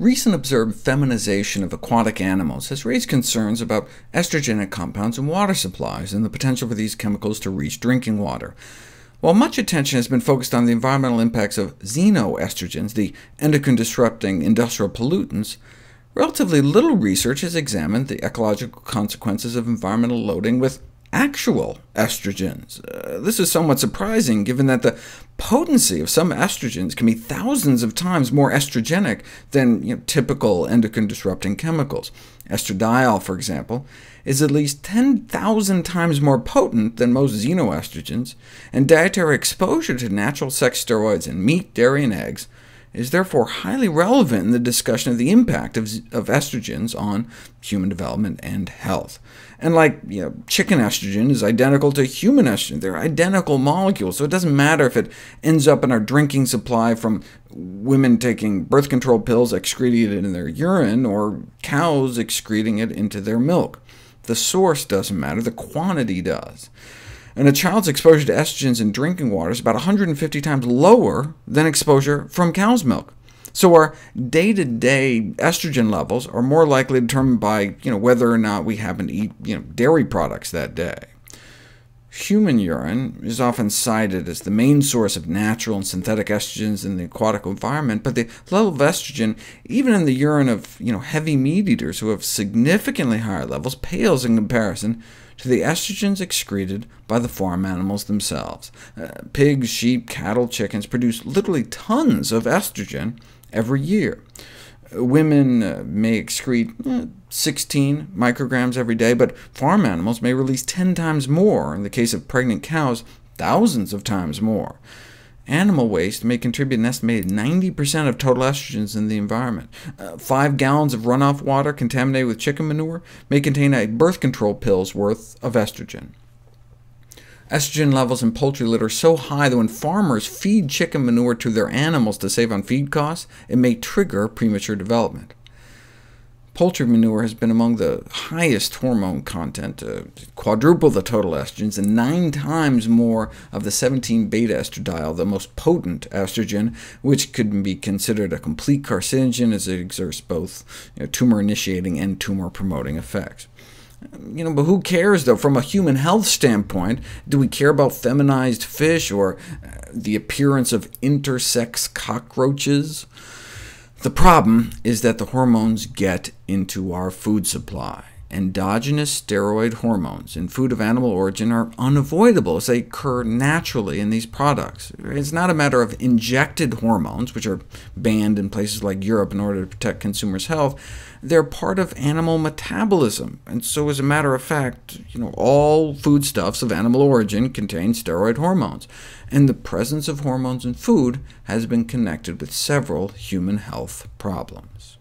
Recent observed feminization of aquatic animals has raised concerns about estrogenic compounds in water supplies and the potential for these chemicals to reach drinking water. While much attention has been focused on the environmental impacts of xenoestrogens, the endocrine-disrupting industrial pollutants, relatively little research has examined the ecological consequences of environmental loading with actual estrogens. Uh, this is somewhat surprising, given that the potency of some estrogens can be thousands of times more estrogenic than you know, typical endocrine-disrupting chemicals. Estradiol, for example, is at least 10,000 times more potent than most xenoestrogens, and dietary exposure to natural sex steroids in meat, dairy, and eggs is therefore highly relevant in the discussion of the impact of, of estrogens on human development and health. And like you know, chicken estrogen is identical to human estrogen. They're identical molecules, so it doesn't matter if it ends up in our drinking supply from women taking birth control pills excreting it in their urine, or cows excreting it into their milk. The source doesn't matter, the quantity does and a child's exposure to estrogens in drinking water is about 150 times lower than exposure from cow's milk. So our day-to-day -day estrogen levels are more likely determined by you know, whether or not we happen to eat you know, dairy products that day. Human urine is often cited as the main source of natural and synthetic estrogens in the aquatic environment, but the level of estrogen, even in the urine of you know, heavy meat eaters who have significantly higher levels, pales in comparison to the estrogens excreted by the farm animals themselves. Uh, pigs, sheep, cattle, chickens produce literally tons of estrogen every year. Women uh, may excrete uh, 16 micrograms every day, but farm animals may release 10 times more. In the case of pregnant cows, thousands of times more. Animal waste may contribute an estimated 90% of total estrogens in the environment. Uh, five gallons of runoff water contaminated with chicken manure may contain a birth control pill's worth of estrogen. Estrogen levels in poultry litter are so high that when farmers feed chicken manure to their animals to save on feed costs, it may trigger premature development. Poultry manure has been among the highest hormone content, uh, quadruple the total estrogens, and nine times more of the 17-beta estradiol, the most potent estrogen, which could be considered a complete carcinogen as it exerts both you know, tumor-initiating and tumor-promoting effects. You know, but who cares, though, from a human health standpoint? Do we care about feminized fish or uh, the appearance of intersex cockroaches? The problem is that the hormones get into our food supply. Endogenous steroid hormones in food of animal origin are unavoidable, as they occur naturally in these products. It's not a matter of injected hormones, which are banned in places like Europe in order to protect consumers' health. They're part of animal metabolism, and so as a matter of fact, you know, all foodstuffs of animal origin contain steroid hormones, and the presence of hormones in food has been connected with several human health problems.